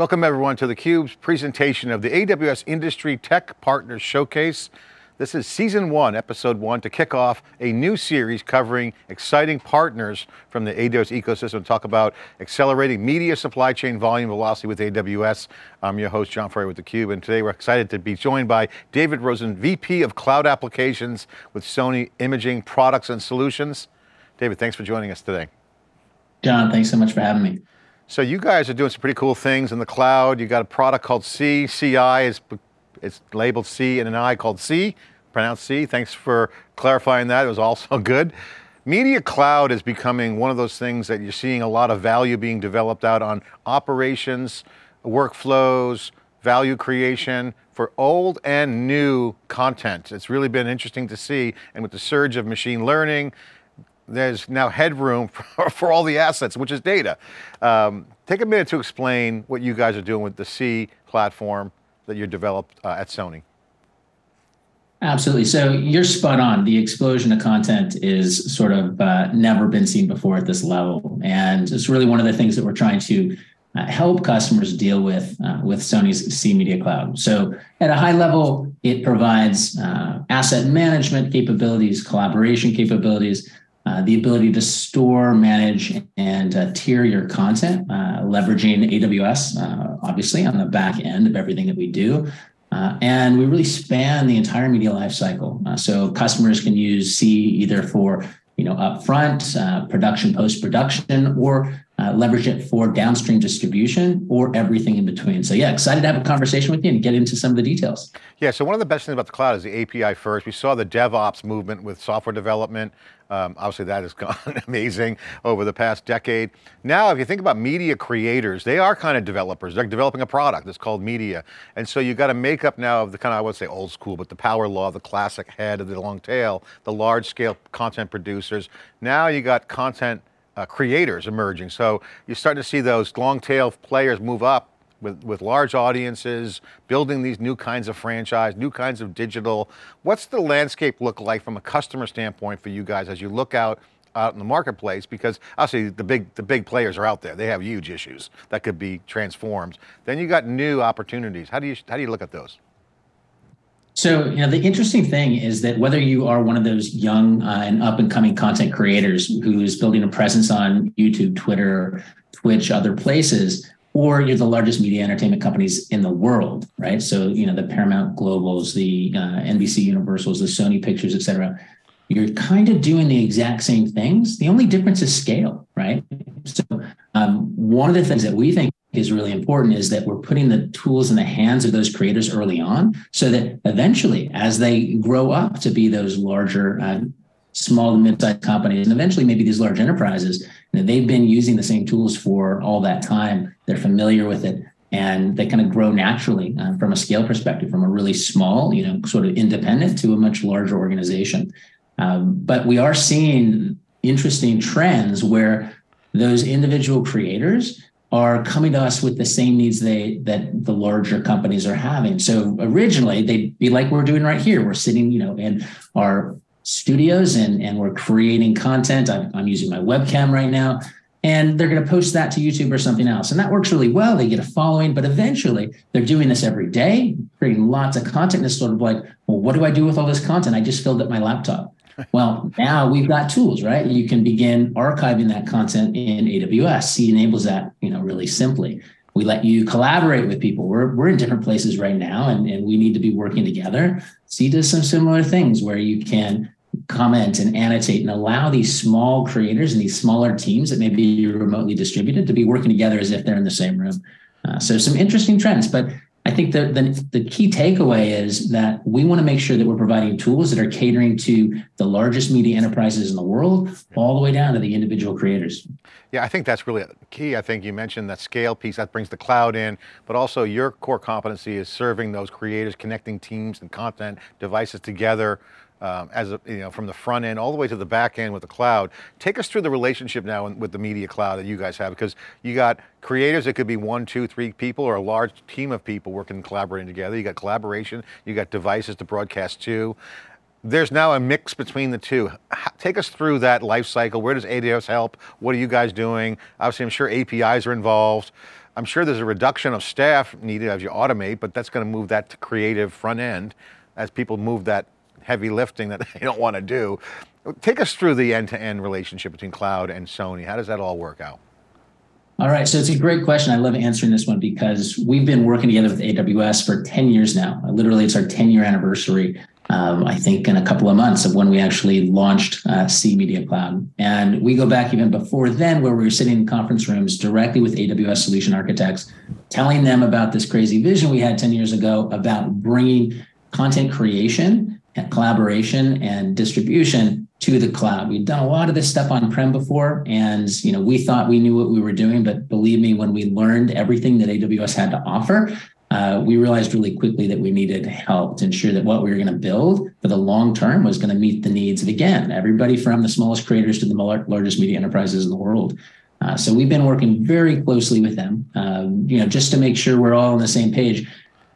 Welcome everyone to theCUBE's presentation of the AWS Industry Tech Partners Showcase. This is season one, episode one, to kick off a new series covering exciting partners from the AWS ecosystem talk about accelerating media supply chain volume velocity with AWS. I'm your host, John Furrier with theCUBE, and today we're excited to be joined by David Rosen, VP of Cloud Applications with Sony Imaging Products and Solutions. David, thanks for joining us today. John, thanks so much for having me. So you guys are doing some pretty cool things in the cloud. You got a product called C, CI is it's labeled C and an I called C, pronounced C. Thanks for clarifying that, it was also good. Media cloud is becoming one of those things that you're seeing a lot of value being developed out on operations, workflows, value creation for old and new content. It's really been interesting to see, and with the surge of machine learning, there's now headroom for, for all the assets, which is data. Um, take a minute to explain what you guys are doing with the Ci platform that you developed uh, at Sony. Absolutely. So you're spot on. The explosion of content is sort of uh, never been seen before at this level. And it's really one of the things that we're trying to uh, help customers deal with uh, with Sony's Ci Media Cloud. So at a high level, it provides uh, asset management capabilities, collaboration capabilities, uh, the ability to store, manage, and uh, tier your content, uh, leveraging AWS, uh, obviously, on the back end of everything that we do. And we really span the entire media lifecycle. Uh, so customers can use Ci either for you know upfront, production, post production, or uh, leverage it for downstream distribution or everything in between. So yeah, excited to have a conversation with you and get into some of the details. Yeah, so one of the best things about the cloud is the API first. We saw the DevOps movement with software development. Um, obviously that has gone amazing over the past decade. Now, if you think about media creators, they are kind of developers. They're developing a product that's called media. And so you've got to make up now of the kind of, I would say old school, but the power law, the classic head of the long tail, the large scale content producers. Now you got content uh, creators emerging. So you're starting to see those long tail players move up with, with large audiences, building these new kinds of franchise, new kinds of digital. What's the landscape look like from a customer standpoint for you guys as you look out out in the marketplace because obviously the big the big players are out there. They have huge issues that could be transformed. Then you got new opportunities. How do you how do you look at those? So, you know, the interesting thing is that whether you are one of those young uh, and up and coming content creators who's building a presence on YouTube, Twitter, Twitch, other places, or you're the largest media entertainment companies in the world, right? So, you know, the Paramount Globals, the uh, NBC Universals, the Sony Pictures, et cetera, you're kind of doing the exact same things. The only difference is scale, right? So, um, one of the things that we think is really important is that we're putting the tools in the hands of those creators early on so that eventually as they grow up to be those larger uh, small to mid-sized companies and eventually maybe these large enterprises they've been using the same tools for all that time. They're familiar with it and they kind of grow naturally uh, from a scale perspective from a really small you know sort of independent to a much larger organization. Um, but we are seeing interesting trends where those individual creators are coming to us with the same needs they that the larger companies are having. So originally they'd be like we're doing right here. We're sitting, you know, in our studios and and we're creating content. I'm, I'm using my webcam right now. And they're going to post that to YouTube or something else. And that works really well. They get a following, but eventually they're doing this every day, creating lots of content. And it's sort of like, well, what do I do with all this content? I just filled up my laptop well, now we've got tools, right? You can begin archiving that content in AWS. Ci enables that, you know, really simply. We let you collaborate with people. We're, we're in different places right now and, and we need to be working together. Ci does some similar things where you can comment and annotate and allow these small creators and these smaller teams that may be remotely distributed to be working together as if they're in the same room. Uh, so some interesting trends, but I think the, the, the key takeaway is that we want to make sure that we're providing tools that are catering to the largest media enterprises in the world, all the way down to the individual creators. Yeah, I think that's really key. I think you mentioned that scale piece that brings the cloud in, but also your core competency is serving those creators, connecting teams and content devices together um, as a, you know, from the front end all the way to the back end with the cloud. Take us through the relationship now with the media cloud that you guys have, because you got creators that could be one, two, three people, or a large team of people working collaborating together. You got collaboration, you got devices to broadcast to. There's now a mix between the two. Take us through that life cycle. Where does AWS help? What are you guys doing? Obviously, I'm sure APIs are involved. I'm sure there's a reduction of staff needed as you automate, but that's going to move that to creative front end as people move that heavy lifting that they don't want to do. Take us through the end-to-end relationship between cloud and Sony. How does that all work out? All right, so it's a great question. I love answering this one because we've been working together with AWS for 10 years now. Literally, it's our 10 year anniversary um, I think in a couple of months of when we actually launched uh, Ci Media Cloud. And we go back even before then, where we were sitting in conference rooms directly with AWS solution architects, telling them about this crazy vision we had 10 years ago about bringing content creation, collaboration, and distribution to the cloud. We've done a lot of this stuff on prem before, and you know we thought we knew what we were doing, but believe me, when we learned everything that AWS had to offer, uh, we realized really quickly that we needed help to ensure that what we were going to build for the long term was going to meet the needs of, again, everybody from the smallest creators to the largest media enterprises in the world. Uh, so we've been working very closely with them, um, you know, just to make sure we're all on the same page.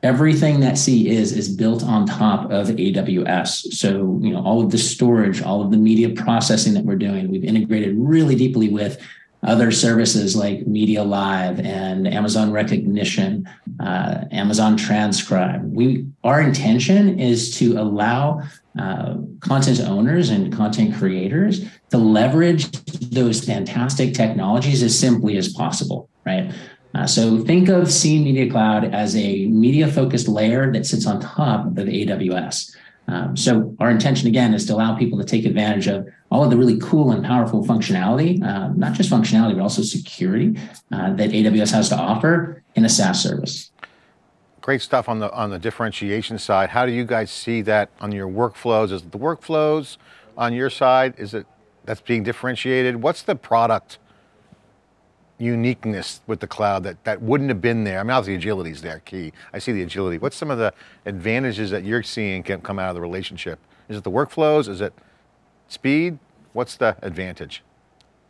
Everything that Ci is is built on top of AWS. So you know, all of the storage, all of the media processing that we're doing, we've integrated really deeply with other services like MediaLive and Amazon Rekognition, uh, Amazon Transcribe. We our intention is to allow uh, content owners and content creators to leverage those fantastic technologies as simply as possible, right? Uh, so think of Ci Media Cloud as a media focused layer that sits on top of AWS. Um, so our intention again is to allow people to take advantage of all of the really cool and powerful functionality, uh, not just functionality, but also security uh, that AWS has to offer in a SaaS service. Great stuff on the on the differentiation side. How do you guys see that on your workflows? Is it the workflows on your side? Is it that's being differentiated? What's the product uniqueness with the cloud that, that wouldn't have been there? I mean, obviously agility is there, key. I see the agility. What's some of the advantages that you're seeing can come out of the relationship? Is it the workflows? Is it speed? What's the advantage?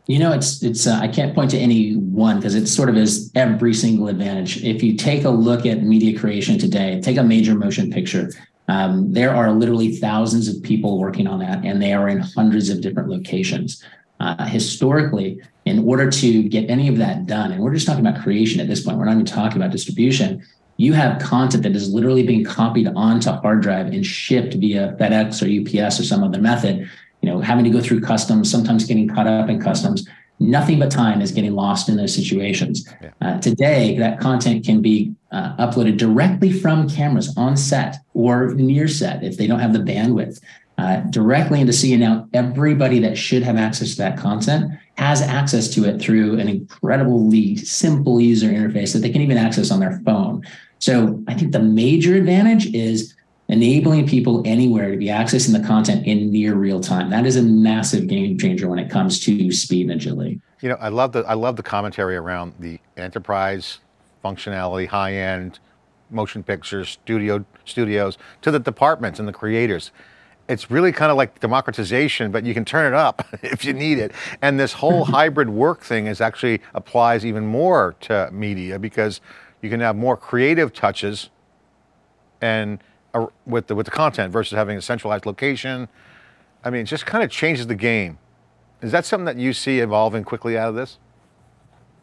You know, it's it's. Uh, I can't point to any one because it sort of is every single advantage. If you take a look at media creation today, take a major motion picture. Um, there are literally thousands of people working on that, and they are in hundreds of different locations. Uh, historically, in order to get any of that done, and we're just talking about creation at this point, we're not even talking about distribution. You have content that is literally being copied onto hard drive and shipped via FedEx or UPS or some other method. You know, having to go through customs, sometimes getting caught up in customs. Nothing but time is getting lost in those situations. Yeah. Uh, today, that content can be uh, uploaded directly from cameras on set or near set if they don't have the bandwidth uh, directly into Ci. And now everybody that should have access to that content has access to it through an incredibly simple user interface that they can even access on their phone. So I think the major advantage is enabling people anywhere to be accessing the content in near real time. That is a massive game changer when it comes to speed and agility. You know, I love the I love the commentary around the enterprise functionality, high end motion pictures, studio studios, to the departments and the creators it's really kind of like democratization, but you can turn it up if you need it. And this whole hybrid work thing is actually applies even more to media because you can have more creative touches and uh, with the with the content versus having a centralized location. I mean, it just kind of changes the game. Is that something that you see evolving quickly out of this?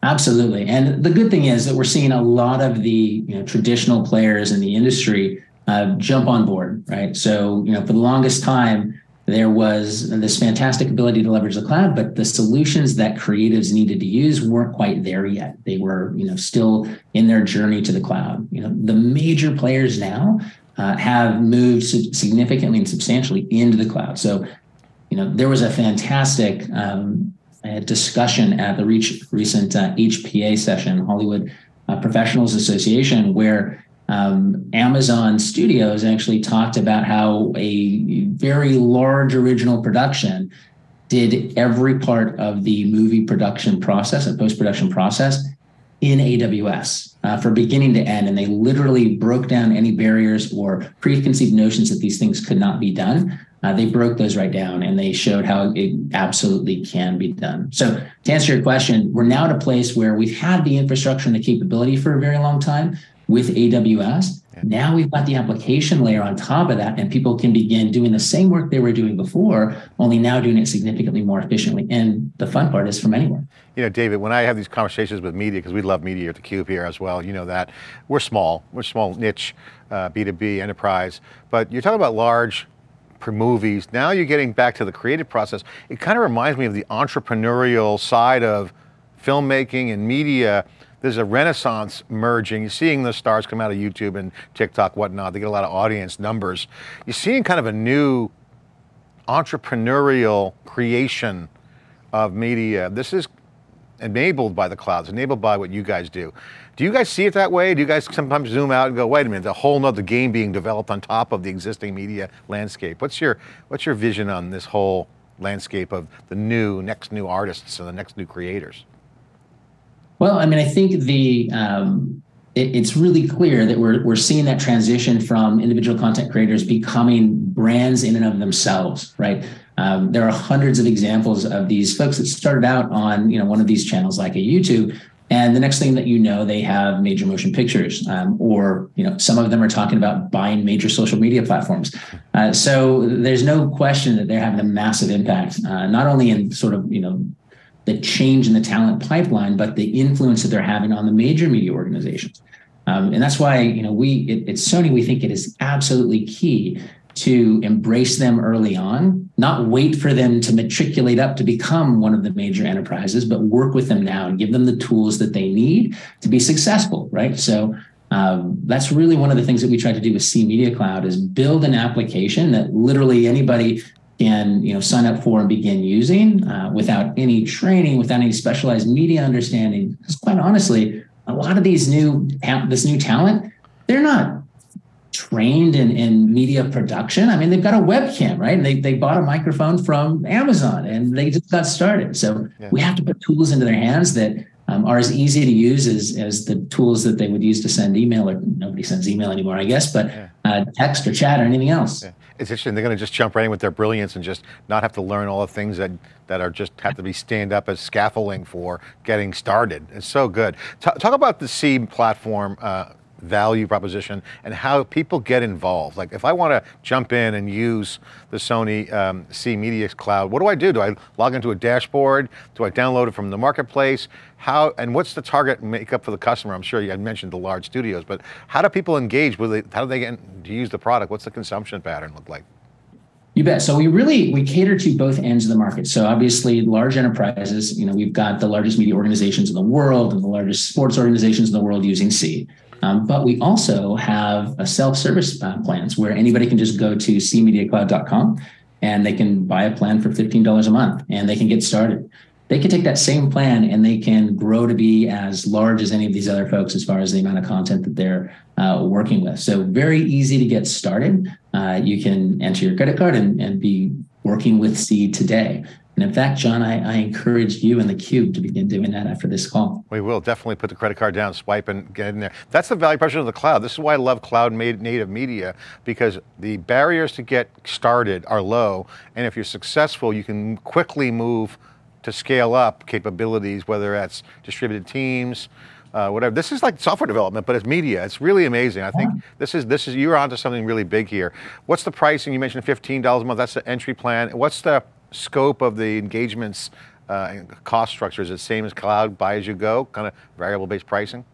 Absolutely. And the good thing is that we're seeing a lot of the you know, traditional players in the industry uh, jump on board, right? So, you know, for the longest time, there was this fantastic ability to leverage the cloud, but the solutions that creatives needed to use weren't quite there yet. They were, you know, still in their journey to the cloud. You know, the major players now uh, have moved significantly and substantially into the cloud. So, you know, there was a fantastic um, discussion at the reach, recent uh, HPA session, Hollywood uh, Professionals Association, where um, Amazon Studios actually talked about how a very large original production did every part of the movie production process and post production process in AWS uh, for beginning to end. And they literally broke down any barriers or preconceived notions that these things could not be done. Uh, they broke those right down and they showed how it absolutely can be done. So, to answer your question, we're now at a place where we've had the infrastructure and the capability for a very long time, with AWS. Yeah. Now we've got the application layer on top of that, and people can begin doing the same work they were doing before, only now doing it significantly more efficiently. And the fun part is from anywhere. You know, David, when I have these conversations with media, because we love media at theCUBE here as well, you know that, we're small, we're small niche, uh, B2B enterprise, but you're talking about large movies, now you're getting back to the creative process. It kind of reminds me of the entrepreneurial side of filmmaking and media there's a renaissance merging. You're seeing the stars come out of YouTube and TikTok, whatnot. They get a lot of audience numbers. You're seeing kind of a new entrepreneurial creation of media. This is enabled by the clouds, enabled by what you guys do. Do you guys see it that way? Do you guys sometimes zoom out and go, wait a minute, a whole nother game being developed on top of the existing media landscape? What's your, what's your vision on this whole landscape of the new, next new artists and the next new creators? Well, I mean, I think the um, it, it's really clear that we're we're seeing that transition from individual content creators becoming brands in and of themselves, right? Um, there are hundreds of examples of these folks that started out on you know one of these channels like a YouTube, and the next thing that you know, they have major motion pictures, um, or you know, some of them are talking about buying major social media platforms. Uh, so there's no question that they're having a massive impact, uh, not only in sort of you know the change in the talent pipeline, but the influence that they're having on the major media organizations. Um, and that's why, you know, we it, at Sony, we think it is absolutely key to embrace them early on, not wait for them to matriculate up to become one of the major enterprises, but work with them now and give them the tools that they need to be successful, right? So um, that's really one of the things that we try to do with Ci Media Cloud is build an application that literally anybody can you know sign up for and begin using uh, without any training, without any specialized media understanding. Because quite honestly, a lot of these new this new talent, they're not trained in, in media production. I mean, they've got a webcam, right? And they, they bought a microphone from Amazon and they just got started. So yeah. we have to put tools into their hands that um, are as easy to use as, as the tools that they would use to send email or nobody sends email anymore, I guess, but yeah. uh, text or chat or anything else. Yeah it's interesting. They're going to just jump right in with their brilliance and just not have to learn all the things that that are just have to be stand up as scaffolding for getting started. It's so good. T talk about the Ci platform. Uh, value proposition and how people get involved. Like if I want to jump in and use the Sony um, Ci Media Cloud, what do I do? Do I log into a dashboard? Do I download it from the marketplace? How, and what's the target makeup for the customer? I'm sure you had mentioned the large studios, but how do people engage with it? How do they get to use the product? What's the consumption pattern look like? You bet. So we really we cater to both ends of the market. So obviously, large enterprises. You know, we've got the largest media organizations in the world and the largest sports organizations in the world using Ci. Um, but we also have a self-service uh, plans where anybody can just go to cimediacloud.com and they can buy a plan for $15 a month and they can get started. They can take that same plan and they can grow to be as large as any of these other folks as far as the amount of content that they're uh, working with. So very easy to get started. Uh, you can enter your credit card and, and be working with Seed today. And in fact, John, I, I encourage you and the Cube to begin doing that after this call. We will definitely put the credit card down, swipe and get in there. That's the value proposition of the cloud. This is why I love cloud native media because the barriers to get started are low. And if you're successful, you can quickly move to scale up capabilities, whether that's distributed teams, uh, whatever. This is like software development, but it's media. It's really amazing. I think yeah. this is this is you're onto something really big here. What's the pricing? You mentioned fifteen dollars a month. That's the entry plan. What's the scope of the engagements uh, cost structure? Is it same as cloud, buy as you go, kind of variable based pricing?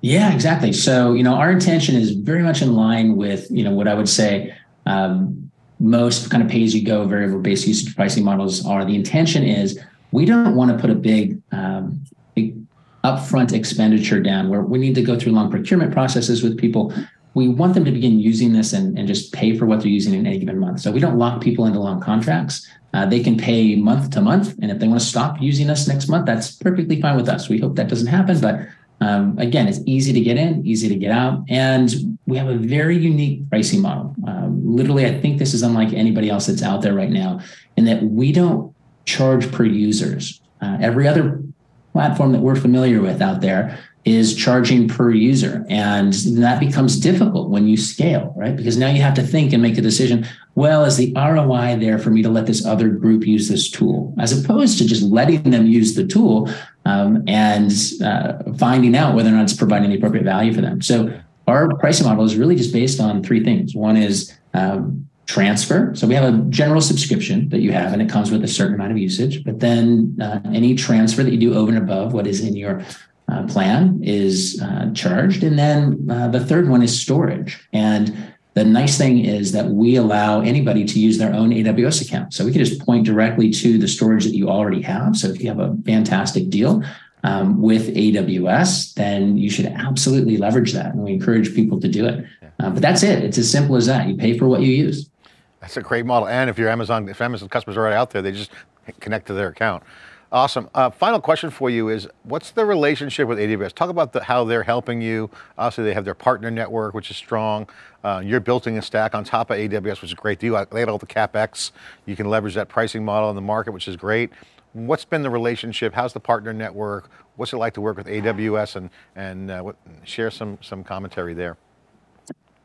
Yeah, exactly. So, you know, our intention is very much in line with, you know, what I would say um, most kind of pay as you go variable based usage pricing models are. The intention is we don't want to put a big, um, big upfront expenditure down where we need to go through long procurement processes with people we want them to begin using this and, and just pay for what they're using in any given month. So we don't lock people into long contracts. Uh, they can pay month to month. And if they want to stop using us next month, that's perfectly fine with us. We hope that doesn't happen. But um, again, it's easy to get in, easy to get out. And we have a very unique pricing model. Um, literally, I think this is unlike anybody else that's out there right now in that we don't charge per users. Uh, every other platform that we're familiar with out there is charging per user. And that becomes difficult when you scale, right? Because now you have to think and make a decision. Well, is the ROI there for me to let this other group use this tool, as opposed to just letting them use the tool um, and uh, finding out whether or not it's providing the appropriate value for them? So our pricing model is really just based on three things. One is um, transfer. So we have a general subscription that you have, and it comes with a certain amount of usage. But then uh, any transfer that you do over and above what is in your uh, plan is uh, charged. And then uh, the third one is storage. And the nice thing is that we allow anybody to use their own AWS account. So we can just point directly to the storage that you already have. So if you have a fantastic deal, um, with AWS, then you should absolutely leverage that. And we encourage people to do it. Uh, but that's it. It's as simple as that. You pay for what you use. That's a great model. And if your Amazon, if Amazon customers are already out there, they just connect to their account. Awesome. Uh, final question for you is, what's the relationship with AWS? Talk about the, how they're helping you. Obviously, they have their partner network, which is strong. Uh, you're building a stack on top of AWS, which is great. You they have all the CapEx. You can leverage that pricing model in the market, which is great. What's been the relationship? How's the partner network? What's it like to work with AWS and, and uh, what, share some, some commentary there.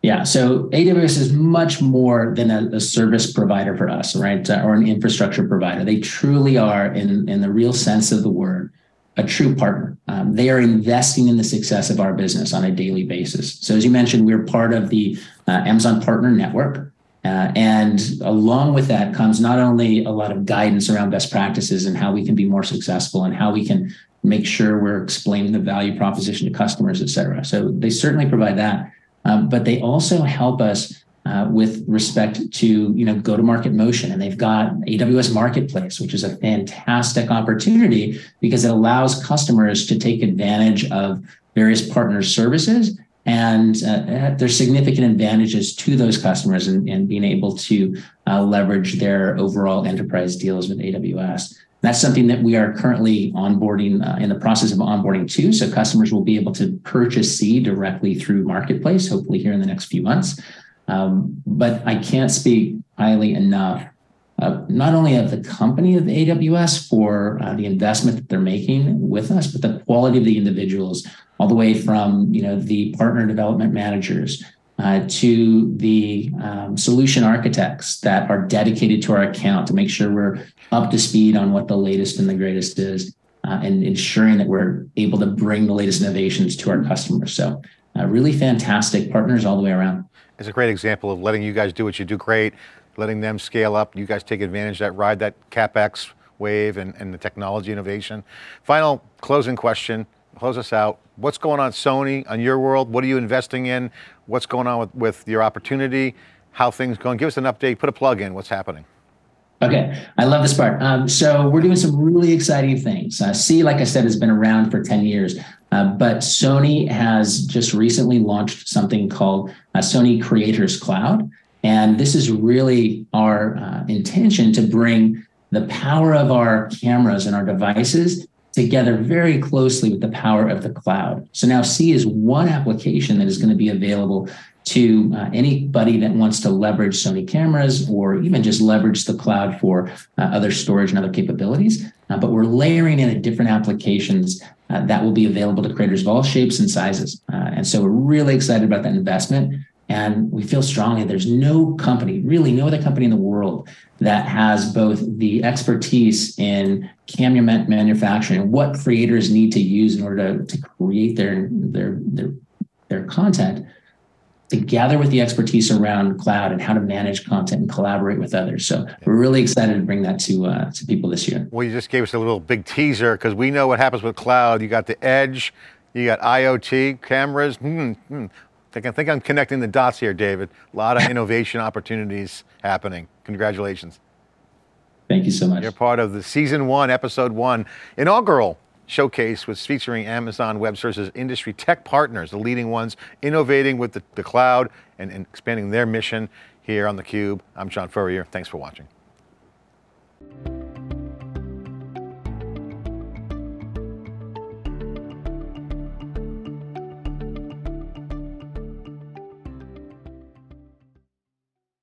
Yeah, so AWS is much more than a, a service provider for us, right? Uh, or an infrastructure provider. They truly are, in, in the real sense of the word, a true partner. Um, they are investing in the success of our business on a daily basis. So, as you mentioned, we're part of the uh, Amazon Partner Network. Uh, and along with that comes not only a lot of guidance around best practices and how we can be more successful and how we can make sure we're explaining the value proposition to customers, et cetera. So they certainly provide that, um, but they also help us uh, with respect to you know go to market motion and they've got aws marketplace which is a fantastic opportunity because it allows customers to take advantage of various partner services and uh, there's significant advantages to those customers and in, being able to uh, leverage their overall enterprise deals with AWS. That's something that we are currently onboarding uh, in the process of onboarding too. So customers will be able to purchase Ci directly through Marketplace, hopefully here in the next few months. Um, but I can't speak highly enough uh, not only of the company of AWS for uh, the investment that they're making with us, but the quality of the individuals, all the way from you know the partner development managers uh, to the um, solution architects that are dedicated to our account to make sure we're up to speed on what the latest and the greatest is, uh, and ensuring that we're able to bring the latest innovations to our customers. So, uh, really fantastic partners all the way around. It's a great example of letting you guys do what you do great letting them scale up. You guys take advantage that, ride that CapEx wave and, and the technology innovation. Final closing question, close us out. What's going on Sony, on your world? What are you investing in? What's going on with, with your opportunity? How things going? Give us an update, put a plug in, what's happening? Okay, I love this part. Um, so we're doing some really exciting things. Uh, Ci, like I said, has been around for 10 years, uh, but Sony has just recently launched something called uh, Sony Creators Cloud. And this is really our uh, intention to bring the power of our cameras and our devices together very closely with the power of the cloud. So now Ci is one application that is going to be available to uh, anybody that wants to leverage Sony cameras or even just leverage the cloud for uh, other storage and other capabilities. Uh, but we're layering in a different applications uh, that will be available to creators of all shapes and sizes. Uh, and so we're really excited about that investment. And we feel strongly there's no company, really no other company in the world that has both the expertise in camera manufacturing, what creators need to use in order to, to create their, their, their, their content, together with the expertise around cloud and how to manage content and collaborate with others. So we're really excited to bring that to uh, to people this year. Well, you just gave us a little big teaser because we know what happens with cloud. You got the edge, you got IoT cameras. Hmm, hmm. I think I'm connecting the dots here, David. A lot of innovation opportunities happening. Congratulations. Thank you so much. You're part of the season one, episode one, inaugural showcase was featuring Amazon Web Services industry tech partners, the leading ones, innovating with the, the cloud and, and expanding their mission here on theCUBE. I'm John Furrier, thanks for watching.